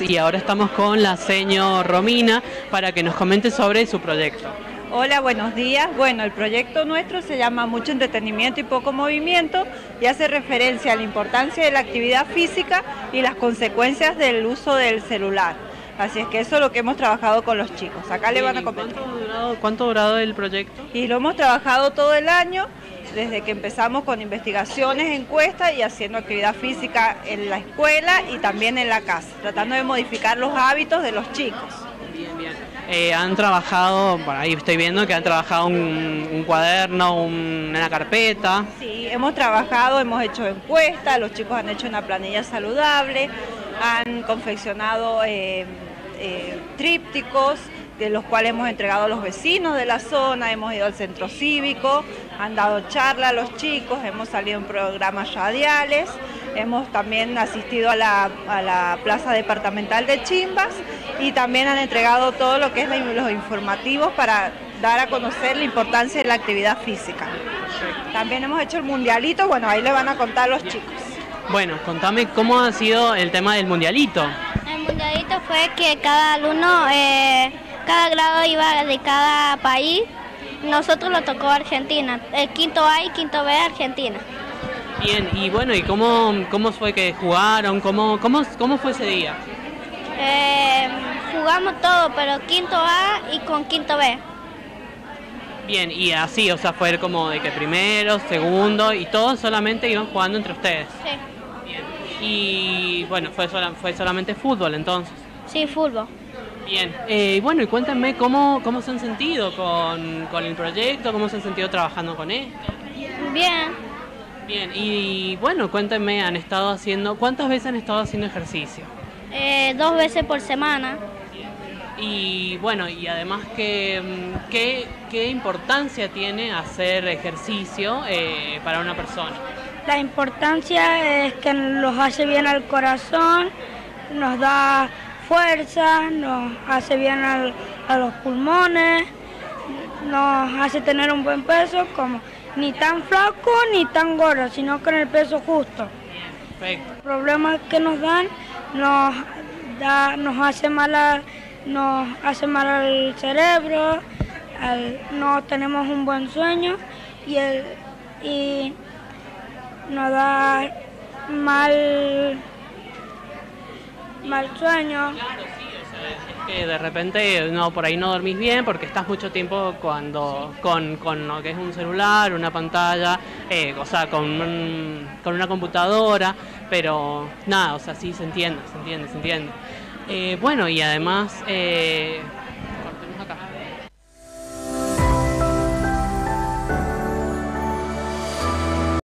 y ahora estamos con la señor Romina para que nos comente sobre su proyecto. Hola, buenos días. Bueno, el proyecto nuestro se llama Mucho Entretenimiento y Poco Movimiento y hace referencia a la importancia de la actividad física y las consecuencias del uso del celular. Así es que eso es lo que hemos trabajado con los chicos. Acá le van a comentar. ¿Cuánto ha durado, cuánto ha durado el proyecto? Y lo hemos trabajado todo el año desde que empezamos con investigaciones, encuestas y haciendo actividad física en la escuela y también en la casa, tratando de modificar los hábitos de los chicos. Bien, bien. Eh, han trabajado, bueno, ahí estoy viendo que han trabajado un, cuaderno, una carpeta. Sí, hemos trabajado, hemos hecho encuestas, los chicos han hecho una planilla saludable, han confeccionado eh, eh, trípticos, de los cuales hemos entregado a los vecinos de la zona, hemos ido al centro cívico, han dado charla a los chicos, hemos salido en programas radiales, hemos también asistido a la, plaza departamental de Chimbas y también han entregado todo lo que es los informativos para dar a conocer la importancia de la actividad física. También hemos hecho el mundialito, bueno, ahí le van a contar los chicos. Bueno, contame cómo ha sido el tema del mundialito. El mundialito fue que cada alumno... Eh, cada grado iba de cada país. Nosotros lo tocó Argentina, el quinto A y quinto B Argentina. Bien, y bueno, ¿y cómo, cómo fue que jugaron? ¿Cómo, cómo, cómo fue ese día? Eh, jugamos todo, pero quinto A y con quinto B. Bien, y así, o sea, fue como de que primero, segundo, y todos solamente iban jugando entre ustedes. Sí. Bien. Y bueno, fue, fue solamente fútbol entonces. Sí, fútbol. Bien, eh, bueno, y cuéntenme cómo, cómo se han sentido con, el proyecto, cómo se han sentido trabajando con esto. Bien. Bien, y bueno, cuéntenme, han estado haciendo, ¿cuántas veces han estado haciendo ejercicio? Eh, dos veces por semana. Y bueno, y además, ¿qué, qué, qué importancia tiene hacer ejercicio eh, para una persona? La importancia es que los hace bien al corazón, nos da fuerza, nos hace bien a los pulmones, nos hace tener un buen peso, como ni tan flaco ni tan gordo, sino con el peso justo. Perfecto. Los problemas que nos dan nos, da, nos, hace mal nos hace mal al cerebro, no tenemos un buen sueño y, el, y nos da mal mal sueño. Claro, sí, es que de repente no por ahí no dormís bien porque estás mucho tiempo cuando con, con lo que es un celular, una pantalla, eh, o sea, con, con una computadora, pero nada, o sea, sí se entiende, se entiende, se entiende. Eh, bueno, y además, eh,